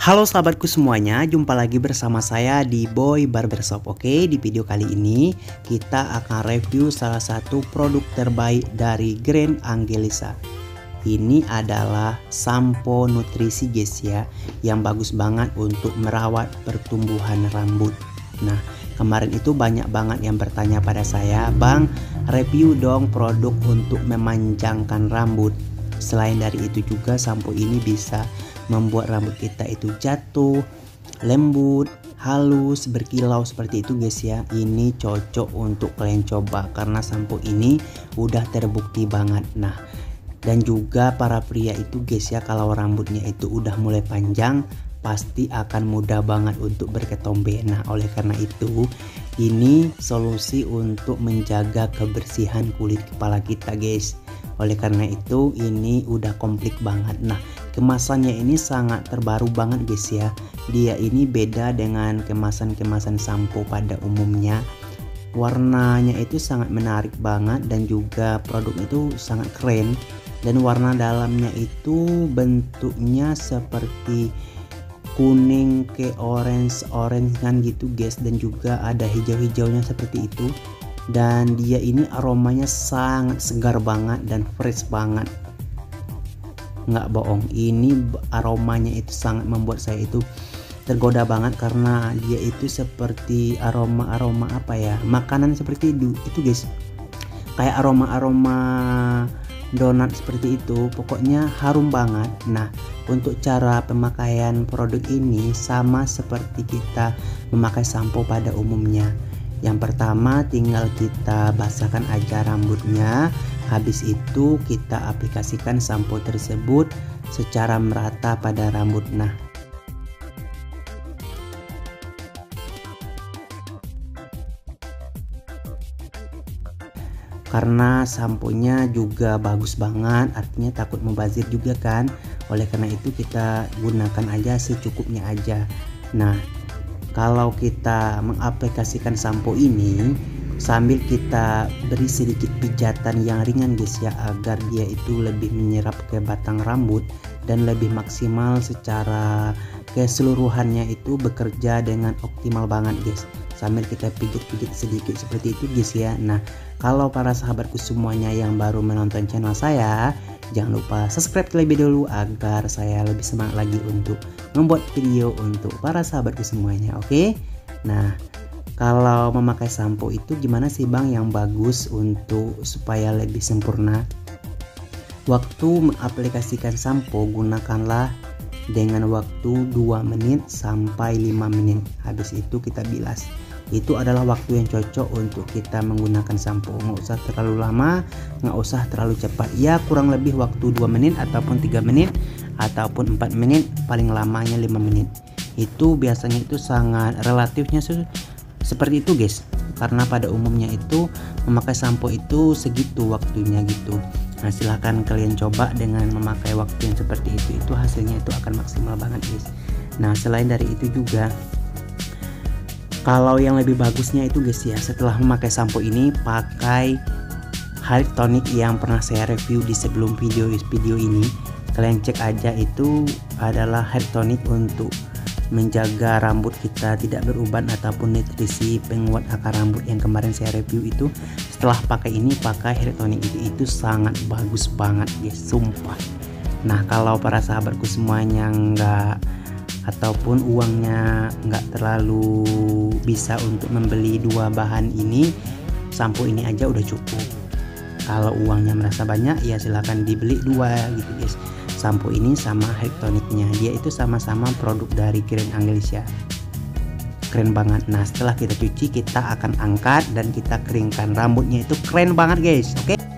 Halo sahabatku semuanya, jumpa lagi bersama saya di Boy Barbershop. Oke, di video kali ini kita akan review salah satu produk terbaik dari Grand Angelisa. Ini adalah sampo nutrisi guys ya, yang bagus banget untuk merawat pertumbuhan rambut. Nah, kemarin itu banyak banget yang bertanya pada saya, "Bang, review dong produk untuk memanjangkan rambut." Selain dari itu juga sampo ini bisa membuat rambut kita itu jatuh, lembut, halus, berkilau seperti itu guys ya. Ini cocok untuk kalian coba karena sampo ini udah terbukti banget. Nah, dan juga para pria itu guys ya kalau rambutnya itu udah mulai panjang pasti akan mudah banget untuk berketombe. Nah, oleh karena itu, ini solusi untuk menjaga kebersihan kulit kepala kita, guys. Oleh karena itu, ini udah komplit banget. Nah, kemasannya ini sangat terbaru banget guys ya dia ini beda dengan kemasan-kemasan sampo pada umumnya warnanya itu sangat menarik banget dan juga produk itu sangat keren dan warna dalamnya itu bentuknya seperti kuning ke orange orange kan gitu guys dan juga ada hijau-hijaunya seperti itu. Dan dia ini aromanya sangat segar banget dan fresh banget. Nggak bohong ini aromanya itu sangat membuat saya itu tergoda banget karena dia itu seperti aroma-aroma apa ya makanan seperti itu itu guys. Kayak aroma-aroma donat seperti itu pokoknya harum banget. Nah untuk cara pemakaian produk ini sama seperti kita memakai sampo pada umumnya. Yang pertama tinggal kita basahkan aja rambutnya. Habis itu kita aplikasikan sampo tersebut secara merata pada rambut. Nah, karena samponya juga bagus banget artinya takut membazir juga kan? Oleh karena itu kita gunakan aja secukupnya aja. Nah kalau kita mengaplikasikan sampo ini sambil kita beri sedikit pijatan yang ringan guys ya agar dia itu lebih menyerap ke batang rambut dan lebih maksimal secara keseluruhannya itu bekerja dengan optimal banget guys. Sambil kita pijit-pijit sedikit seperti itu guys ya. Nah kalau para sahabatku semuanya yang baru menonton channel saya jangan lupa subscribe terlebih dahulu agar saya lebih semangat lagi untuk membuat video untuk para sahabatku semuanya oke? Okay? nah kalau memakai sampo itu gimana sih bang yang bagus untuk supaya lebih sempurna? Waktu mengaplikasikan sampo gunakanlah dengan waktu 2 menit sampai 5 menit. Habis itu kita bilas. Itu adalah waktu yang cocok untuk kita menggunakan sampo. Nggak usah terlalu lama nggak usah terlalu cepat. Ya kurang lebih waktu 2 menit ataupun 3 menit ataupun 4 menit paling lamanya 5 menit. Itu biasanya itu sangat relatifnya seperti itu guys. Karena pada umumnya itu memakai sampo itu segitu waktunya gitu nah silahkan kalian coba dengan memakai waktu yang seperti itu. Itu hasilnya itu akan maksimal banget guys. Nah selain dari itu juga kalau yang lebih bagusnya itu guys ya setelah memakai sampo ini pakai hair tonic yang pernah saya review di sebelum video video ini. Kalian cek aja itu adalah hair tonic untuk menjaga rambut kita tidak beruban ataupun nutrisi penguat akar rambut yang kemarin saya review itu setelah pakai ini pakai hair tonic itu itu sangat bagus banget guys sumpah. Nah kalau para sahabatku semuanya nggak ataupun uangnya nggak terlalu bisa untuk membeli dua bahan ini sampo ini aja udah cukup. Kalau uangnya merasa banyak ya silahkan dibeli dua gitu guys sampo ini sama hair tonicnya dia itu sama-sama produk dari Grand Angelisia keren banget. Nah setelah kita cuci kita akan angkat dan kita keringkan. Rambutnya itu keren banget guys. Oke? okay?